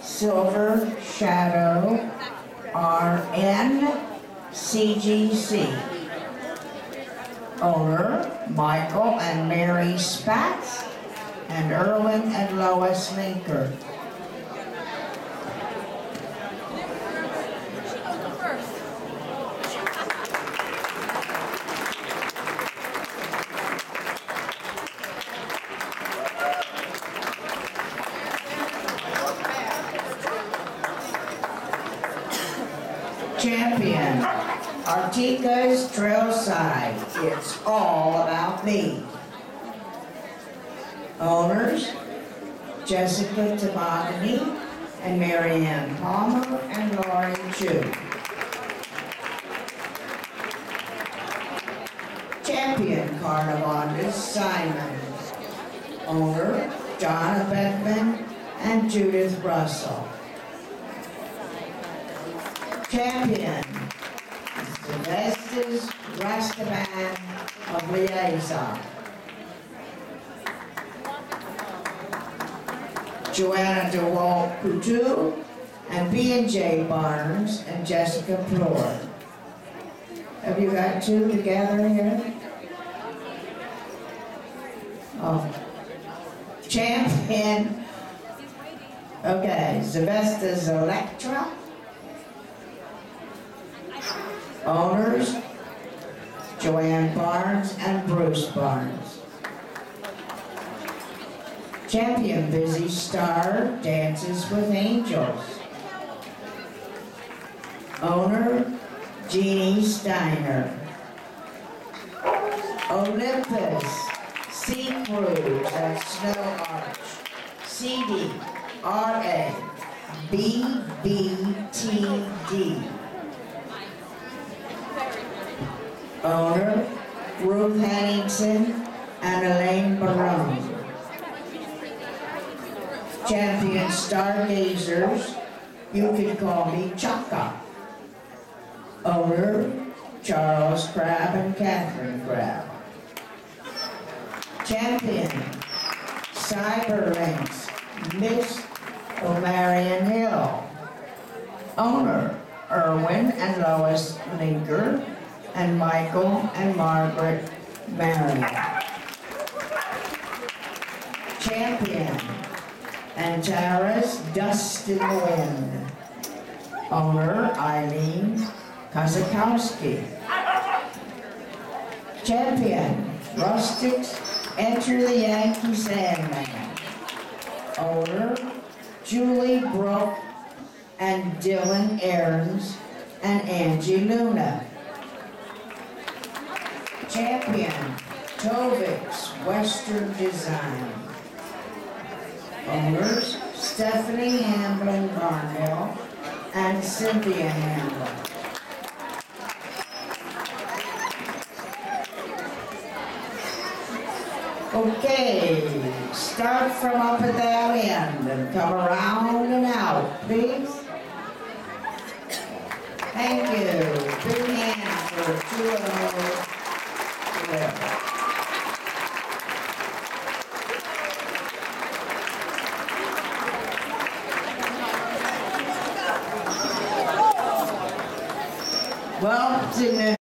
Silver Shadow RN CGC. Owner, Michael and Mary Spatz, and Erwin and Lois Linker. Champion, Artica's Trailside, it's all about me. Owners, Jessica Tabagany and Mary Ann Palmer and Lauren Chu. Champion Carnivondus Simon. Owner, Donna Beckman and Judith Russell. Champion, Sylvester Rastaman of Liaison. Joanna DeWalt Coutu, and B and J Barnes, and Jessica Plor. Have you got two together here? Oh. Champion, okay, Sylvester's Electra. Owners, Joanne Barnes and Bruce Barnes. Champion Busy Star Dances with Angels. Owner, Jeannie Steiner. Olympus, Sea Cruise at Snow Arch. CD, RA, BBTD. Owner, Ruth Henningsen and Elaine Barone. Champion Stargazers, you can call me Chaka. Owner, Charles Crabb and Catherine Crabb. Champion, Cyberlinks, Miss O'Marion Hill. Owner, Erwin and Lois Linker, and Michael and Margaret Marion. Champion, Antares Dust in the Wind. Owner, Eileen Kozakowski. Champion, Rustics Enter the Yankee Sandman. Owner, Julie Brook and Dylan Aarons and Angie Luna. Champion, Tovix Western Design. Owners, Stephanie Hamlin Barnhill and Cynthia Hamlin. Okay, start from up at that end and come around and out, please. Thank you. Big hand for two of those. Well, sitting there.